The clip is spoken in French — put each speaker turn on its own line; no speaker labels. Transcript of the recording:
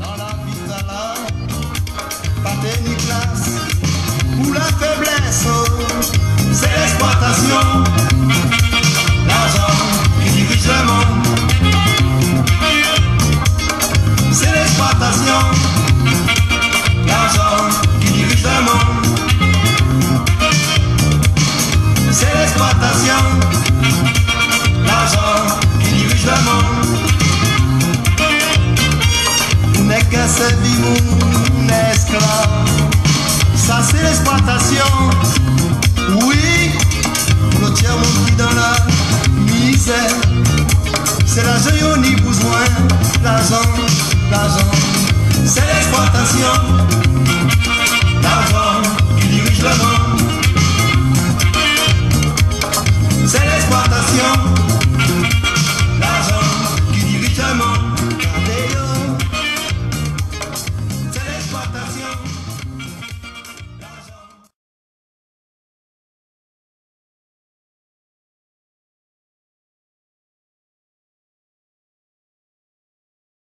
dans la vie de la pas ni classe ou la faiblesse, c'est l'exploitation. L'argent qui dirige le monde, c'est l'exploitation. L'argent qui dirige le monde, c'est l'exploitation. Seul mon esclave. Ça c'est l'exploitation. Oui, le tiers mon dans la misère. C'est l'argent, on y besoin. L'argent, l'argent.